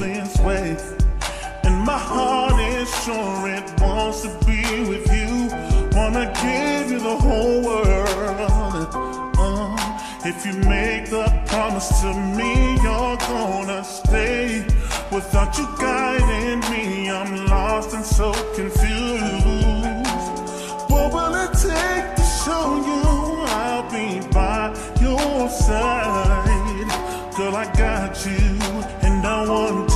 way. And my heart is sure it wants to be with you. Wanna give you the whole world. Uh, if you make the promise to me, you're gonna stay. Without you guiding me, I'm lost and so confused. What will it take to show you I'll be by your side? Girl, I got you, and I want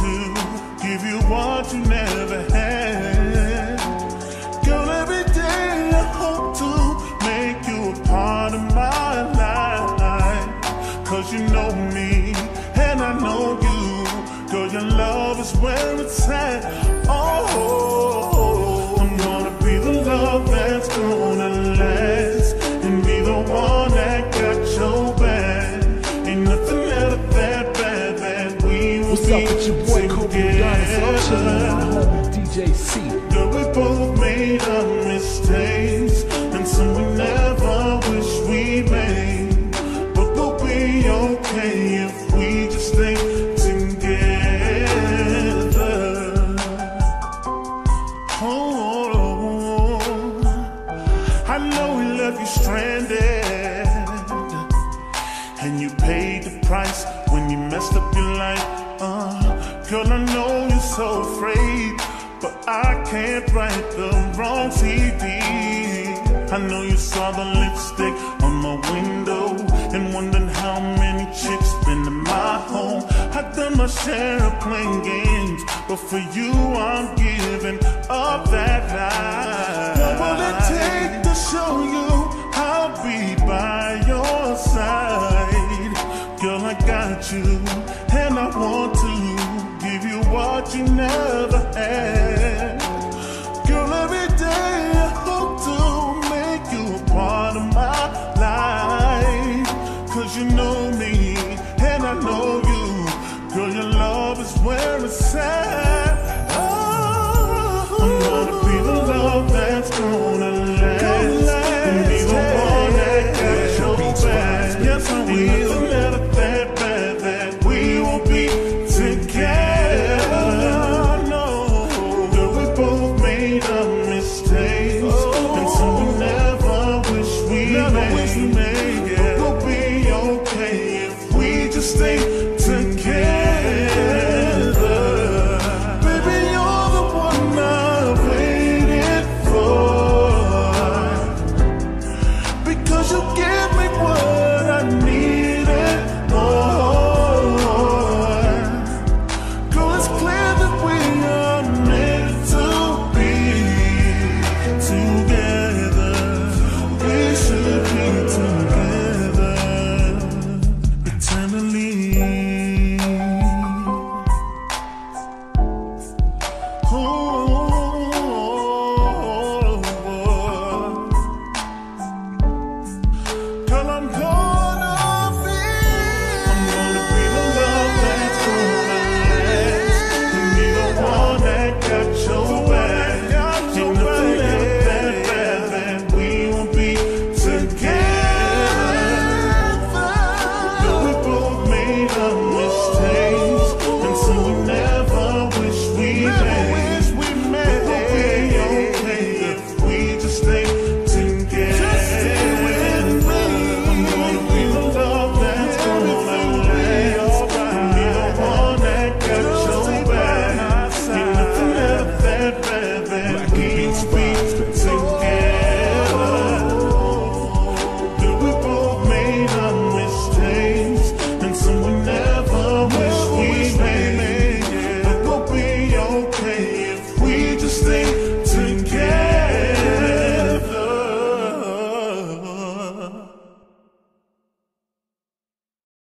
Cause you know me, and I know you. Girl, your love is where it's at. Oh, I'm gonna be the love that's gonna last. And be the one that got your back. Ain't nothing ever that bad that we will What's be up with your boy Kobe Adonis? I'm chilling with my homie DJ C. Oh, I know we left you stranded. And you paid the price when you messed up your life. Uh, girl, I know you're so afraid, but I can't write the wrong CD. I know you saw the lipstick on my window and wondered how many chicks been in my home. I've done my share of playing games, but for you, I'm giving up that. What will it take to show you I'll be by your side? Girl, I got you, and I want to give you what you never had. Girl, every day I hope to make you a part of my life. Cause you know me, and I know you. Girl, your love is where it's at. Last.